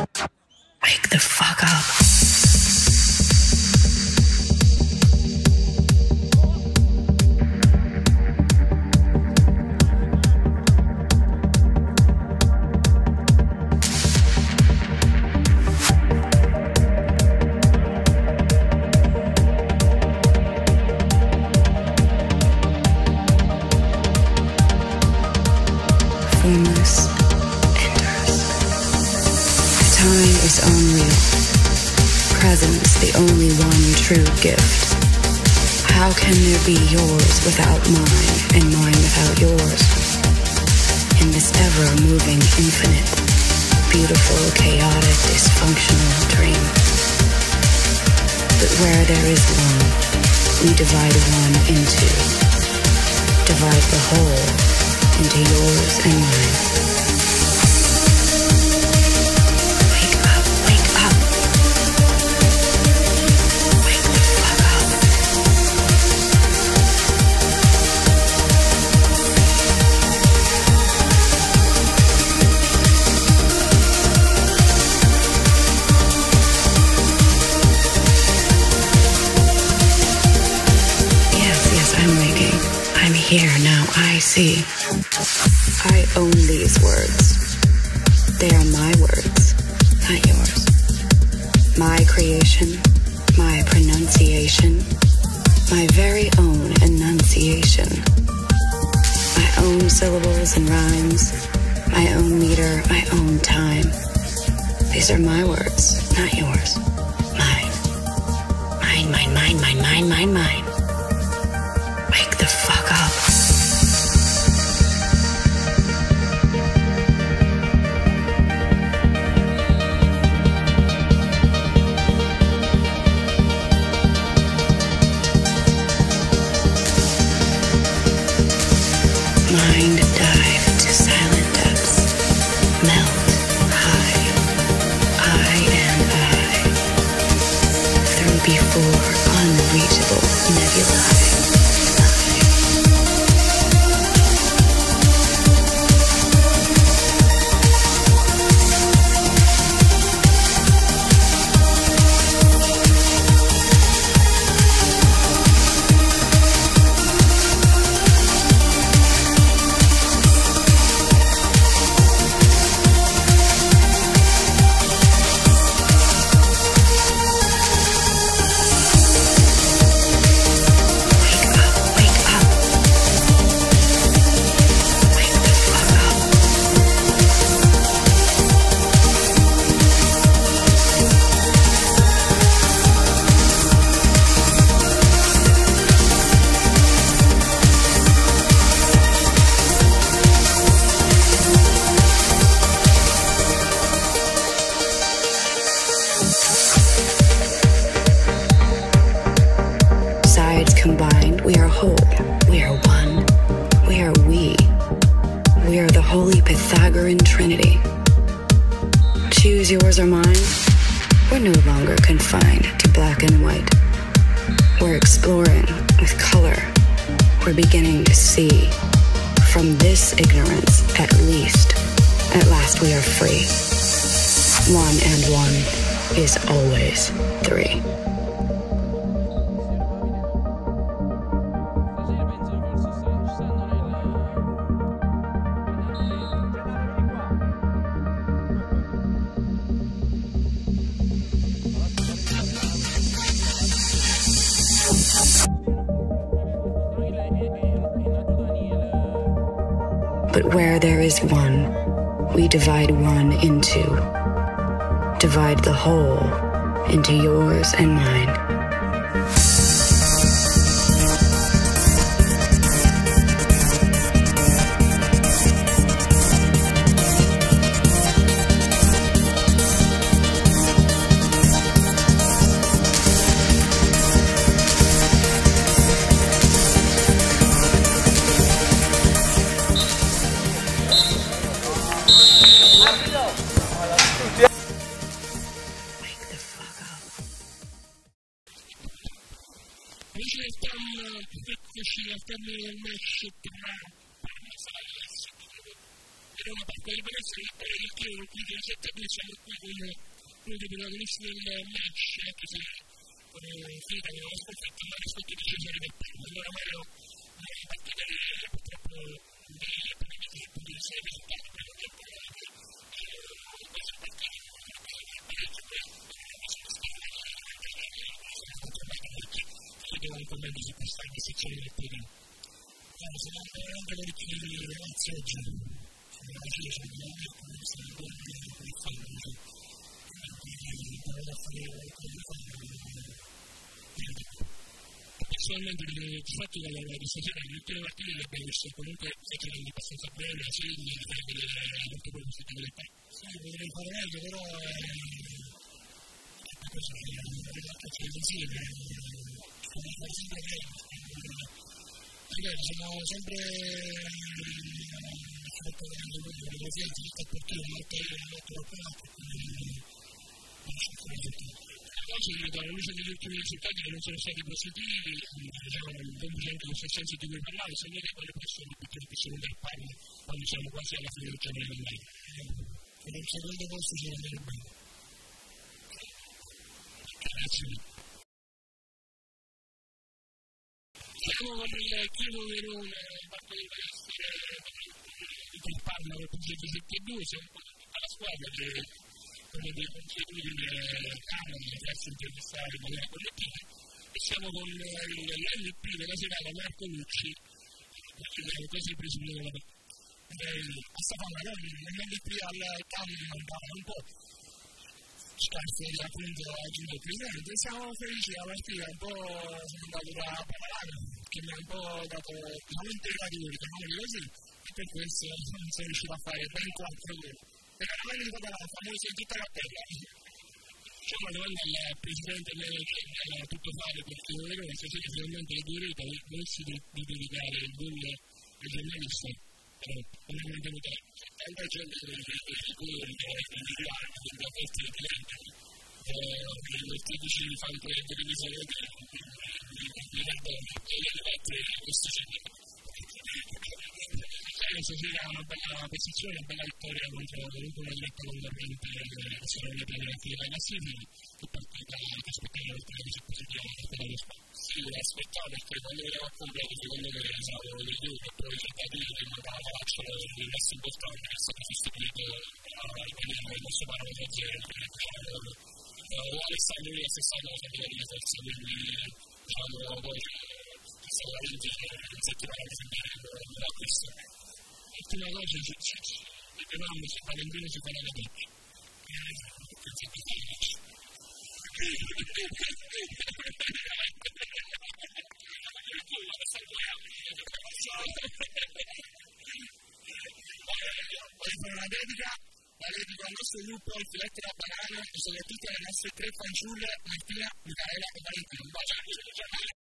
Wake the fuck up. Time is unreal. Presence the only one true gift. How can there be yours without mine and mine without yours? In this ever moving infinite, beautiful, chaotic, dysfunctional dream. But where there is one, we divide one into. Divide the whole into yours and mine. Here now. I see. I own these words. They are my words, not yours. My creation, my pronunciation, my very own enunciation. My own syllables and rhymes, my own meter, my own time. These are my words, not yours. Mine. Mine, mine, mine, mine, mine, mine, mine. it. We. We are the holy Pythagorean trinity. Choose yours or mine. We're no longer confined to black and white. We're exploring with color. We're beginning to see. From this ignorance, at least, at last we are free. One and one is always three. Where there is one, we divide one into. Divide the whole into yours and mine. Mesías también el Mesías era una parte del Brasile, pero io credo che io sia stato diciamo quello uno dei protagonisti del match, anche se Fede aveva sconfitto ma rispetto di Cesare del primo, allora Mario nella partita che purtroppo nella prima di tempo di sei risultati, quello che è quasi partito chiedo un commento su questa sezione del periodo sono veramente parecchi ragazzi oggi sono oggi sono veramente sono veramente come fanno personalmente il fatto che la questa sera le partite le abbiamo viste comunque facendo abbastanza bene segni di fare vedere molto più possibilità sì potrei fare meglio però è cosa che c'è insieme sono sempre bene ripeto sono sempre sotto le presenti tutto perché molte molte campionato oggi alla luce degli ultimi risultati che non sono stati positivi diciamo buon presente questo senso di cui parlavo se vedete quale possono obiettivi che sono del parlo quando siamo quasi alla fine del giorno del mese per il secondo posto ci andare bene grazie siamo con il Chievo Verona parte del benessere di cui parla del punto 7 2 siamo con tutta la squadra che come dei consuetudine canoni verso intervistare in maniera collettiva e siamo con l'MP della serata Marco Lucci preso la a Savona l'MP al CAM un po' scarso appunto aggiunto il presidente siamo felici la partita un po' sono andato da Pavalano che mi ha un po' dato diciamo integrativo diciamo così e per questo sono riuscito a fare ben 4 gol era la mano di Pavalano famosa in tutta la terra c'è una domanda al presidente che ha tutto fare perché non è se siete finalmente le due reti avessi di dedicare il gol ai giornalisti però non è venuta tanta gente che cui individuare quindi a questi clienti nel 13 fanno televisione di Radona e le altre questi giorni stasera una bella posizione, una bella vittoria contro una diretta concorrente sono le pianeti della classifica che partita che aspettava vittoria così positiva per lo spazio sì, l'aspettavo perché quando veniva a completo secondo me usavo dei due e poi i risultati che mancava la faccia il resto importante è stato sostituito al Paniano del nostro da zero Alessandro la stessa cosa per la terza quindi كان موضوع سواء نسجل عليه امبارح الملاقي الصبح قلت له والله جد جد الامام قال لي جد أنا لديك وإذا ذلك nostro gruppo, il filetto da banana soprattutto alle nostre tre fanciulle, Martina, Micaela e Valentina. Un bacio.